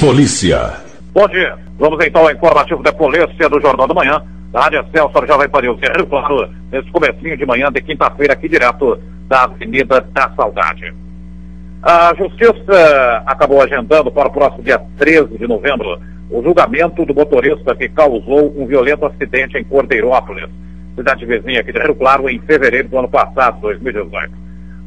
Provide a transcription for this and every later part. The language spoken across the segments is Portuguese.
Polícia. Bom dia. Vamos então ao informativo da Polícia do Jornal da Manhã. Da Rádio Celso Jovem Pan News. É claro, nesse comecinho de manhã de quinta-feira, aqui direto da Avenida da Saudade. A Justiça acabou agendando para o próximo dia 13 de novembro o julgamento do motorista que causou um violento acidente em Cordeirópolis, cidade vizinha aqui de Rio Claro, em fevereiro do ano passado, 2018.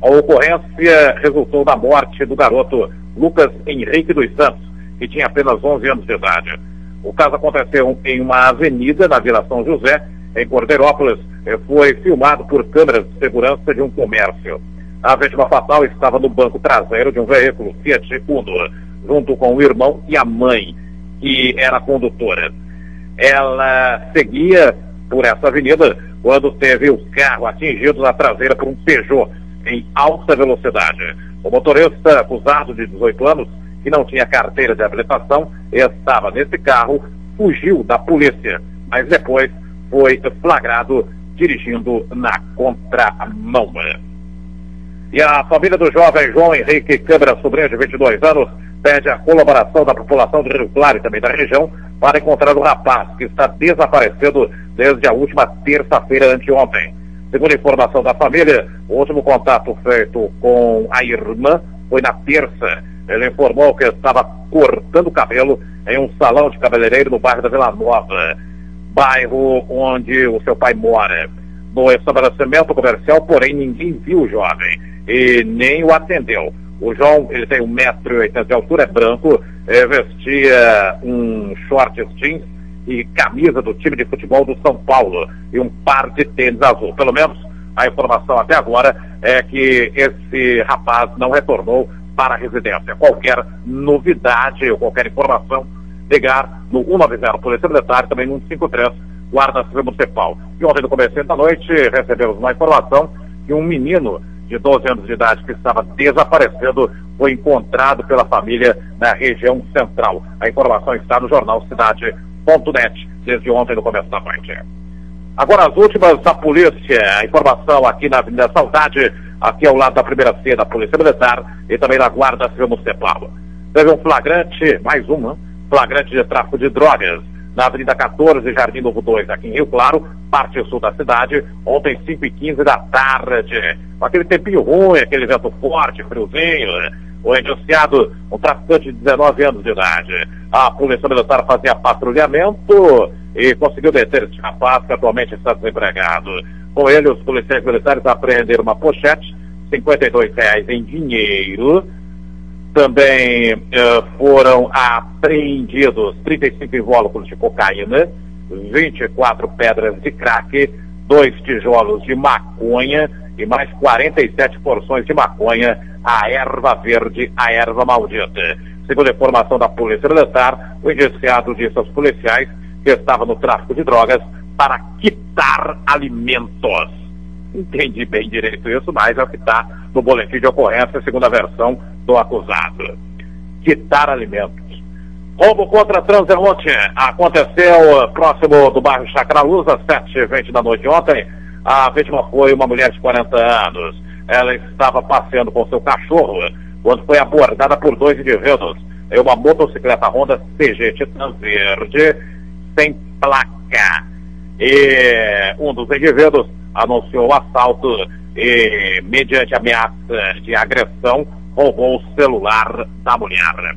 A ocorrência resultou na morte do garoto Lucas Henrique dos Santos, que tinha apenas 11 anos de idade. O caso aconteceu em uma avenida na Vila São José, em Cordeirópolis, foi filmado por câmeras de segurança de um comércio. A vítima fatal estava no banco traseiro de um veículo Fiat Uno, junto com o irmão e a mãe, que era condutora. Ela seguia por essa avenida quando teve o carro atingido na traseira por um Peugeot em alta velocidade. O motorista, acusado de 18 anos, que não tinha carteira de habilitação, estava nesse carro, fugiu da polícia, mas depois foi flagrado dirigindo na contramão. E a família do jovem João Henrique Câmara Sobrinho, de 22 anos, pede a colaboração da população de Rio Claro e também da região para encontrar o rapaz que está desaparecendo desde a última terça-feira anteontem. Segundo a informação da família, o último contato feito com a irmã foi na terça. Ele informou que estava cortando o cabelo em um salão de cabeleireiro no bairro da Vila Nova, bairro onde o seu pai mora. No estabelecimento comercial, porém, ninguém viu o jovem e nem o atendeu. O João, ele tem 1,80m de altura, é branco, vestia um short jeans e camisa do time de futebol do São Paulo e um par de tênis azul. Pelo menos a informação até agora é que esse rapaz não retornou para a residência. Qualquer novidade ou qualquer informação, ligar no 190 Polícia Militar, também no 153 Guarda Civil Municipal. E ontem no começo da noite recebemos uma informação que um menino de 12 anos de idade que estava desaparecendo foi encontrado pela família na região central. A informação está no jornal Cidade.net desde ontem no começo da noite. Agora as últimas da polícia, a informação aqui na Avenida Saudade, aqui ao lado da primeira C da Polícia Militar e também da Guarda Civil Municipal. Teve um flagrante, mais uma, flagrante de tráfico de drogas na Avenida 14, Jardim Novo 2, aqui em Rio Claro, parte sul da cidade, ontem 5 e 15 da tarde. Aquele tempinho ruim, aquele vento forte, friozinho, o indiciado, um traficante de 19 anos de idade. A Polícia Militar fazia patrulhamento e conseguiu deter esse rapaz que atualmente está desempregado. Com ele, os policiais militares apreenderam uma pochete, 52 reais em dinheiro, também uh, foram apreendidos 35 invólucros de cocaína, 24 pedras de crack, dois tijolos de maconha e mais 47 porções de maconha, a erva verde, a erva maldita. Segundo a informação da Polícia Militar, o indiciado disse aos policiais que estava no tráfico de drogas para quitar alimentos. Entendi bem direito isso, mas é o que está no boletim de ocorrência, segundo a versão do acusado. Quitar alimentos. Roubo contra transeunte aconteceu próximo do bairro Chacraluz, às 7h20 da noite ontem. A vítima foi uma mulher de 40 anos. Ela estava passeando com seu cachorro quando foi abordada por dois indivíduos em uma motocicleta Honda CG Titan Verde sem placa. E um dos indivíduos anunciou o assalto e, mediante ameaça de agressão, roubou o celular da mulher.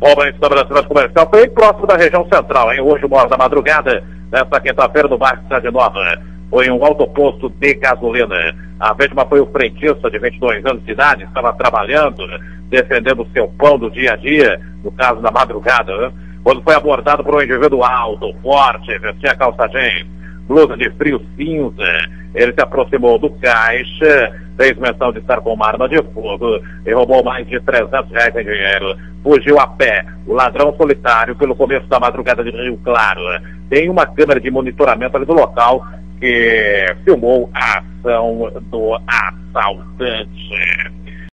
Roubo em estabelecimento comercial foi próximo da região central, em hoje, uma hora da madrugada, nesta quinta-feira, no bairro Cidade Nova. Foi um autoposto de gasolina. A vítima foi o frentista de 22 anos de idade, estava trabalhando, defendendo seu pão do dia a dia, no caso da madrugada, né? Quando foi abordado por um indivíduo alto, forte, vestia calça jeans, blusa de frio cinza. Ele se aproximou do caixa, fez menção de estar com uma arma de fogo e roubou mais de 300 reais em dinheiro. Fugiu a pé, o ladrão solitário, pelo começo da madrugada de Rio Claro. Tem uma câmera de monitoramento ali do local que filmou a ação do assaltante.